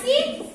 assim.